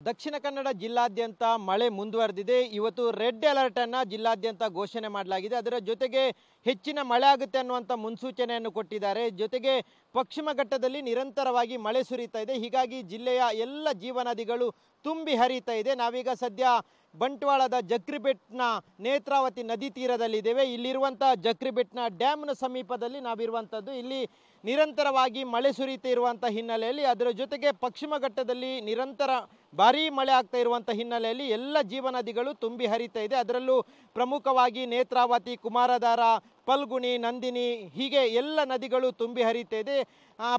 ದಕ್ಷಿಣ ಕನ್ನಡ ಜಿಲ್ಲಾದ್ಯಂತ ಮಳೆ ಮುಂದುವರೆದಿದೆ. ಇವತ್ತು ರೆಡ್ ಅಲರ್ಟ್ ಅನ್ನ ಜಿಲ್ಲಾದ್ಯಂತ ಘೋಷಣೆ ಮಾಡಲಾಗಿದೆ. ಅದರ ಜೊತೆಗೆ ಹೆಚ್ಚಿನ ಮಳೆ ಆಗುತ್ತೆ ಅನ್ನುವಂಥ ಮುನ್ಸೂಚನೆಯನ್ನು ಕೊಟ್ಟಿದ್ದಾರೆ. ಜೊತೆಗೆ ಪಶ್ಚಿಮ ಘಟ್ಟದಲ್ಲಿ ನಿರಂತರವಾಗಿ ಮಳೆ ಸುರಿತಾ ಇದೆ. ಹೀಗಾಗಿ ಜಿಲ್ಲೆಯ ಎಲ್ಲ ಜೀವನದಿಗಳು ತುಂಬಿ ಹರಿತಾ ಇದೆ. ನಾವೀಗ ಸದ್ಯ ಬಂಟ್ವಾಳದ ಜಕ್ರಿಬೆಟ್ನ ನೇತ್ರಾವತಿ ನದಿ ತೀರದಲ್ಲಿದ್ದೇವೆ. ಇಲ್ಲಿರುವಂಥ ಜಕ್ರಿಬೆಟ್ನ ಡ್ಯಾಮ್ನ ಸಮೀಪದಲ್ಲಿ ನಾವಿರುವಂಥದ್ದು ಇಲ್ಲಿ ನಿರಂತರವಾಗಿ ಮಳೆ ಸುರಿತಾ ಹಿನ್ನೆಲೆಯಲ್ಲಿ ಅದರ ಜೊತೆಗೆ ಪಶ್ಚಿಮ ಘಟ್ಟದಲ್ಲಿ ನಿರಂತರ ಭಾರೀ ಮಳೆ ಆಗ್ತಾ ಇರುವಂಥ ಹಿನ್ನೆಲೆಯಲ್ಲಿ ಎಲ್ಲ ಜೀವನದಿಗಳು ತುಂಬಿ ಹರಿತಾ ಇದೆ. ಅದರಲ್ಲೂ ಪ್ರಮುಖವಾಗಿ ನೇತ್ರಾವತಿ, ಕುಮಾರಧಾರ, ಪಲ್ಗುಣಿ, ನಂದಿನಿ ಹೀಗೆ ಎಲ್ಲ ನದಿಗಳು ತುಂಬಿ ಹರಿತಾ ಇದೆ.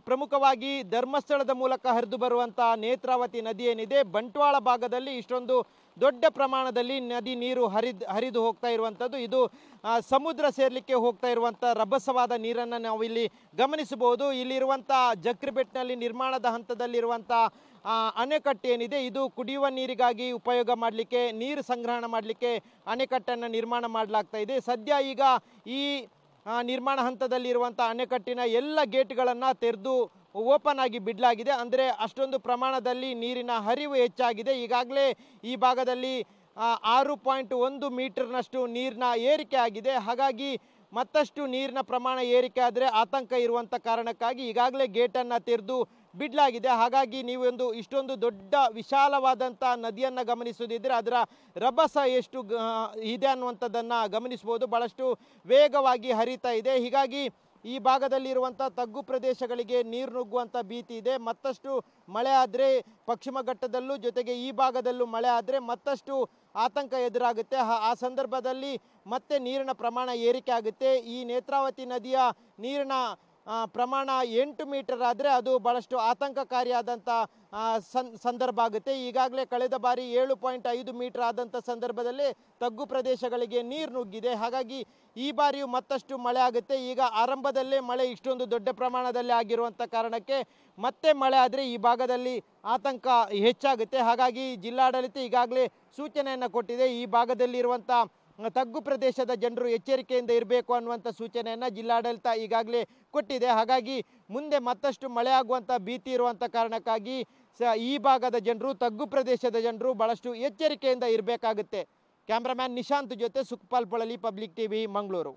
ಪ್ರಮುಖವಾಗಿ ಧರ್ಮಸ್ಥಳದ ಮೂಲಕ ಹರಿದು ಬರುವಂಥ ನೇತ್ರಾವತಿ ನದಿ ಏನಿದೆ, ಬಂಟ್ವಾಳ ಭಾಗದಲ್ಲಿ ಇಷ್ಟೊಂದು ದೊಡ್ಡ ಪ್ರಮಾಣದಲ್ಲಿ ನದಿ ನೀರು ಹರಿದು ಹರಿದು ಹೋಗ್ತಾ ಇರುವಂಥದ್ದು ಇದು ಸಮುದ್ರ ಸೇರಲಿಕ್ಕೆ ಹೋಗ್ತಾ ಇರುವಂಥ ರಭಸವಾದ ನೀರನ್ನು ನಾವು ಇಲ್ಲಿ ಗಮನಿಸಬಹುದು. ಇಲ್ಲಿರುವಂಥ ಜಕ್ರಿಬೆಟ್ನಲ್ಲಿ ನಿರ್ಮಾಣದ ಹಂತದಲ್ಲಿರುವಂಥ ಆ, ಅಣೆಕಟ್ಟು ಏನಿದೆ ಇದು ಕುಡಿಯುವ ನೀರಿಗಾಗಿ ಉಪಯೋಗ ಮಾಡಲಿಕ್ಕೆ ನೀರು ಸಂಗ್ರಹಣ ಮಾಡಲಿಕ್ಕೆ ಅಣೆಕಟ್ಟನ್ನು ನಿರ್ಮಾಣ ಮಾಡಲಾಗ್ತಾ ಇದೆ. ಸದ್ಯ ಈಗ ಈ ನಿರ್ಮಾಣ ಹಂತದಲ್ಲಿರುವಂಥ ಅಣೆಕಟ್ಟಿನ ಎಲ್ಲ ಗೇಟ್ಗಳನ್ನು ತೆರೆದು ಓಪನ್ ಆಗಿ ಬಿಡಲಾಗಿದೆ. ಅಂದರೆ ಅಷ್ಟೊಂದು ಪ್ರಮಾಣದಲ್ಲಿ ನೀರಿನ ಹರಿವು ಹೆಚ್ಚಾಗಿದೆ. ಈಗಾಗಲೇ ಈ ಭಾಗದಲ್ಲಿ ಆರು ಪಾಯಿಂಟ್ ಒಂದು ಮೀಟರ್ನಷ್ಟು ನೀರಿನ ಏರಿಕೆ ಆಗಿದೆ. ಹಾಗಾಗಿ ಮತ್ತಷ್ಟು ನೀರಿನ ಪ್ರಮಾಣ ಏರಿಕೆ ಆದರೆ ಆತಂಕ ಇರುವಂಥ ಕಾರಣಕ್ಕಾಗಿ ಈಗಾಗಲೇ ಗೇಟನ್ನು ತೆರೆದು ಬಿಡಲಾಗಿದೆ. ಹಾಗಾಗಿ ನೀವೊಂದು ಇಷ್ಟೊಂದು ದೊಡ್ಡ ವಿಶಾಲವಾದಂಥ ನದಿಯನ್ನು ಗಮನಿಸೋದಿದ್ದರೆ ಅದರ ರಭಸ ಎಷ್ಟು ಇದೆ ಅನ್ನುವಂಥದ್ದನ್ನು ಗಮನಿಸ್ಬೋದು. ಭಾಳಷ್ಟು ವೇಗವಾಗಿ ಹರಿತಾ ಇದೆ. ಹೀಗಾಗಿ ಈ ಭಾಗದಲ್ಲಿರುವಂಥ ತಗ್ಗು ಪ್ರದೇಶಗಳಿಗೆ ನೀರು ನುಗ್ಗುವಂಥ ಭೀತಿ ಇದೆ. ಮತ್ತಷ್ಟು ಮಳೆ ಆದರೆ ಪಶ್ಚಿಮ ಘಟ್ಟದಲ್ಲೂ ಜೊತೆಗೆ ಈ ಭಾಗದಲ್ಲೂ ಮಳೆ ಆದರೆ ಮತ್ತಷ್ಟು ಆತಂಕ ಎದುರಾಗುತ್ತೆ. ಆ- ಸಂದರ್ಭದಲ್ಲಿ ಮತ್ತೆ ನೀರಿನ ಪ್ರಮಾಣ ಏರಿಕೆ ಆಗುತ್ತೆ. ಈ ನೇತ್ರಾವತಿ ನದಿಯ ನೀರಿನ ಪ್ರಮಾಣ ಎಂಟು ಮೀಟರ್ ಆದರೆ ಅದು ಭಾಳಷ್ಟು ಆತಂಕಕಾರಿಯಾದಂಥ ಸನ್ ಸಂದರ್ಭ ಆಗುತ್ತೆ. ಈಗಾಗಲೇ ಕಳೆದ ಬಾರಿ ಏಳು ಪಾಯಿಂಟ್ ಐದು ಮೀಟರ್ ಆದಂಥ ಸಂದರ್ಭದಲ್ಲಿ ತಗ್ಗು ಪ್ರದೇಶಗಳಿಗೆ ನೀರು ನುಗ್ಗಿದೆ. ಹಾಗಾಗಿ ಈ ಬಾರಿಯೂ ಮತ್ತಷ್ಟು ಮಳೆ ಆಗುತ್ತೆ. ಈಗ ಆರಂಭದಲ್ಲೇ ಮಳೆ ಇಷ್ಟೊಂದು ದೊಡ್ಡ ಪ್ರಮಾಣದಲ್ಲಿ ಆಗಿರುವಂಥ ಕಾರಣಕ್ಕೆ ಮತ್ತೆ ಮಳೆ ಆದರೆ ಈ ಭಾಗದಲ್ಲಿ ಆತಂಕ ಹೆಚ್ಚಾಗುತ್ತೆ. ಹಾಗಾಗಿ ಜಿಲ್ಲಾಡಳಿತ ಈಗಾಗಲೇ ಸೂಚನೆಯನ್ನು ಕೊಟ್ಟಿದೆ. ಈ ಭಾಗದಲ್ಲಿರುವಂಥ ತಗ್ಗು ಪ್ರದೇಶದ ಜನರು ಎಚ್ಚರಿಕೆಯಿಂದ ಇರಬೇಕು ಅನ್ನುವಂಥ ಸೂಚನೆಯನ್ನು ಜಿಲ್ಲಾಡಳಿತ ಈಗಾಗಲೇ ಕೊಟ್ಟಿದೆ. ಹಾಗಾಗಿ ಮುಂದೆ ಮತ್ತಷ್ಟು ಮಳೆ ಆಗುವಂಥ ಭೀತಿ ಇರುವಂಥ ಕಾರಣಕ್ಕಾಗಿ ಸ, ಈ ಭಾಗದ ಜನರು, ತಗ್ಗು ಪ್ರದೇಶದ ಜನರು ಭಾಳಷ್ಟು ಎಚ್ಚರಿಕೆಯಿಂದ ಇರಬೇಕಾಗುತ್ತೆ. ಕ್ಯಾಮ್ರಾಮ್ಯಾನ್ ನಿಶಾಂತ್ ಜೊತೆ ಸುಖಪಾಲ್ ಪೊಳಲಿ, ಪಬ್ಲಿಕ್ ಟಿವಿ, ಮಂಗಳೂರು.